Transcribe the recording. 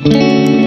Música